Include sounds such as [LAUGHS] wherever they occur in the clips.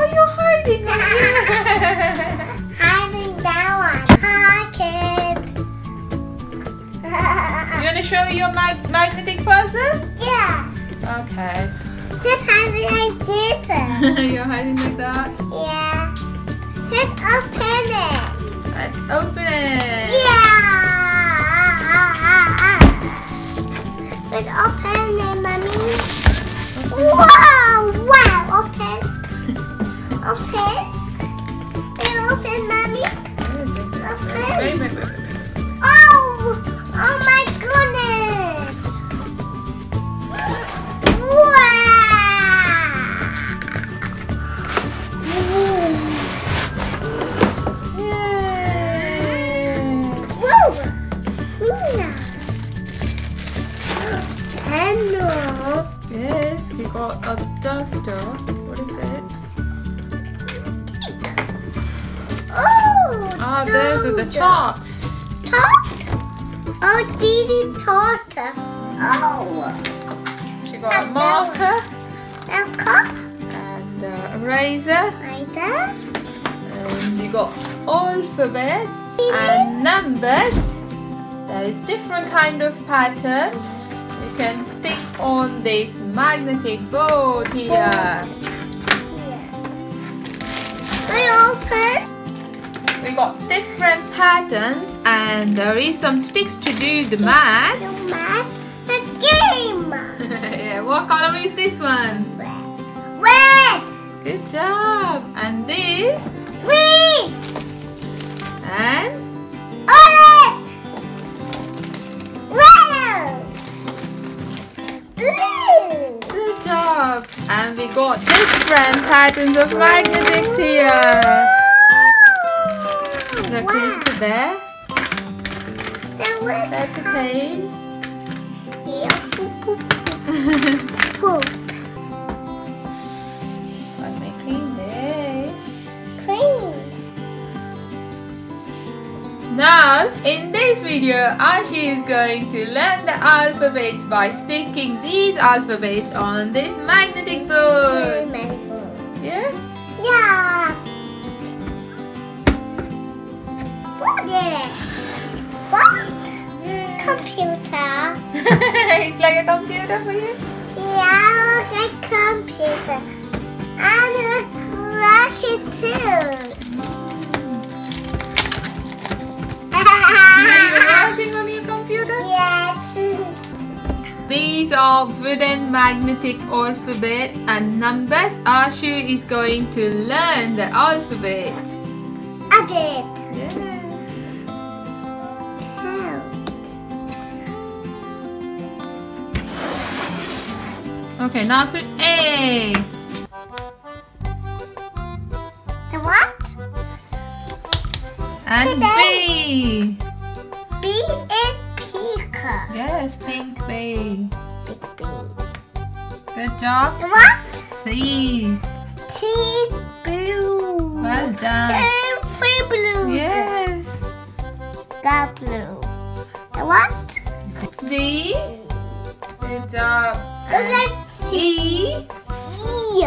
What are you hiding? [LAUGHS] Hiding that one. Hi, kids. you want to show me your mag magnetic puzzle? yeah. Okay. Just hiding like this. [LAUGHS] You're hiding like that. Yeah. Just open it. Let's open it. Yeah. Let's open it, mommy. Wow! Wait, wait, wait, wait, wait. Oh! Oh my goodness! Yay! Wow! Woo! Luna. Hello. Yes, you got a duster. What is it? Oh! Ah, those are the chalks. Tart? Oh, Didi tart. Oh. You got a marker A cup. and uh, a. Like that. And you got alphabets and numbers. There's different kind of patterns. You can stick on this magnetic board here. Got different patterns and there is some sticks to do the maths. The. The game. [LAUGHS] yeah, what color is this one? Red. Red. Good job. And this Green. and Orange. Red. Blue. good job. And we got different patterns of magnetics here. Look, Wow. here's the bear. That's a tail. Yeah. Poop, poop, poop. Let me clean this. Clean. Now, in this video, Ashu is going to learn the alphabets by sticking these alphabets on this magnetic board. Yeah? Yeah. What is it? What? Yeah. Computer. [LAUGHS] it's like a computer for you. Yeah, the computer. And the rocket too. Are you working on your computer? yes. These are wooden magnetic alphabets and numbers. Ashu is going to learn the alphabets. A bit. Okay, now put A. The what? And B. B is peacock. Yes, pink B. Big B. Good job. The what? C. T blue. Well done. T free blue. Yes. The blue. The what? D. Good job. At E. E.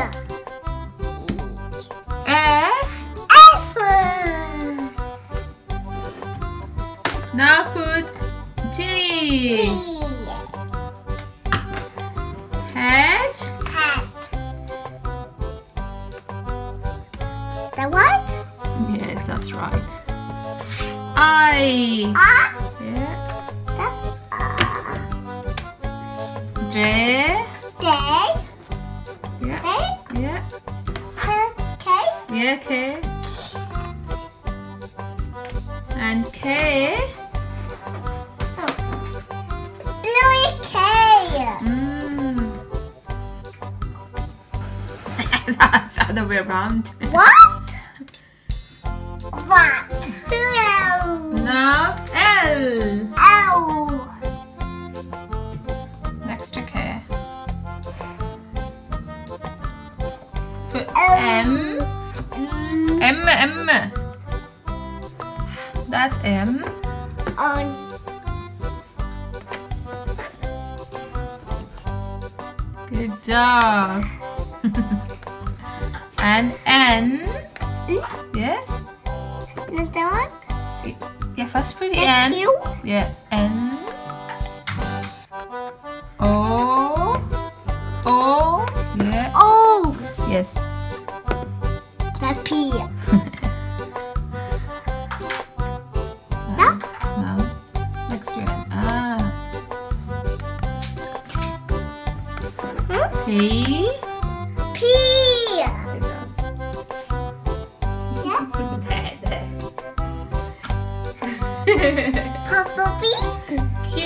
F. F. Now put D. G. H. Hat. The what? Yes, that's right. I. R. Yeah, K. And K. Blue K. Mm. [LAUGHS] That's the other way around. What? On. Good job. [LAUGHS] And N. Mm. Yes. Another one. Yeah, first And N. Q. Yeah, N. P. P. Papa B. Q.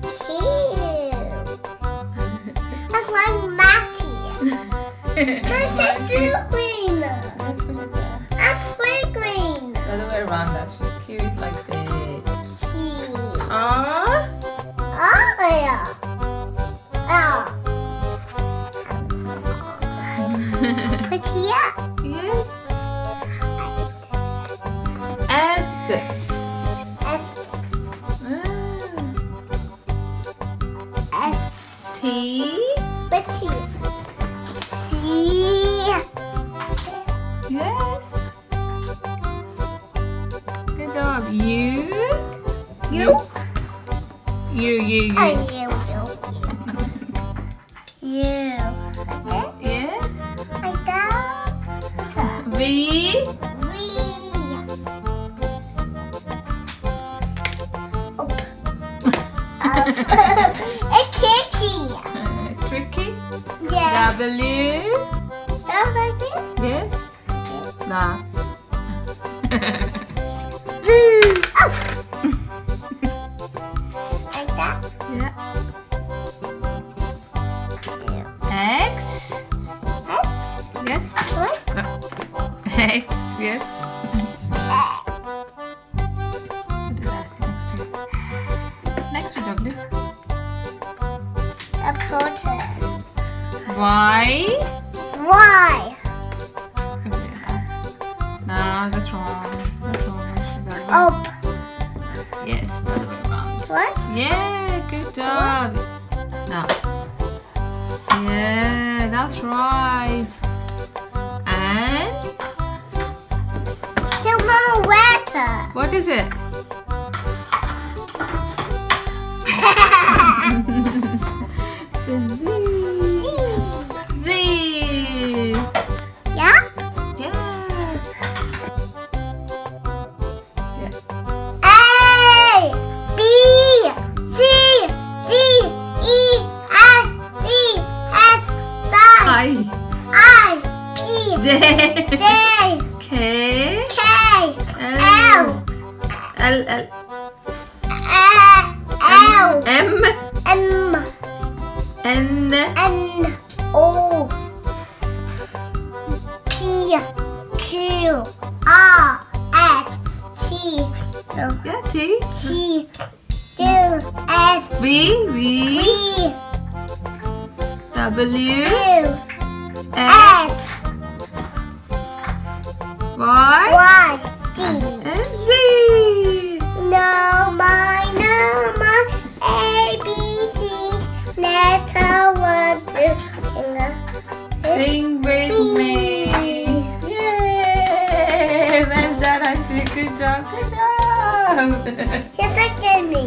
Q. That's like Matty. That's a blue green. Let's put it there. That's blue green. The other way around actually. Q is like this. C. R. Oh, yeah. Oh. Put here. yes. S. S. S. T. Put here. C. Yes. Good job. U. U. U. U. Oh, U. you, you, oh, Okay. Yes. Like that. V. We. Up. Up. A kitty. Tricky. Yeah. W. It. Yes. Nah. [LAUGHS] Boo. Oh. Up. X. Yes. What? X. Yes. Next to W. A protein. Y. Why? No, that's wrong. That's wrong. Up. Yes, the other way around. What? Yeah, good job. Now. Yeah, that's right. And Tell Mama water. what is it? It's a. Z. L. L. M. M N. N O P Q R S T Yeah, T. T U S V. V. V W. X. S Y. Y D And Z. Sing with me. Yay! Well done, Ashley. Good job. Good job. Just look at me.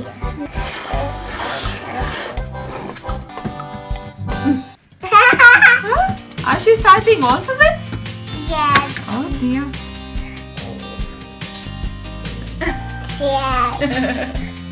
Ashley's typing alphabets? yes, Oh dear. yes. [LAUGHS]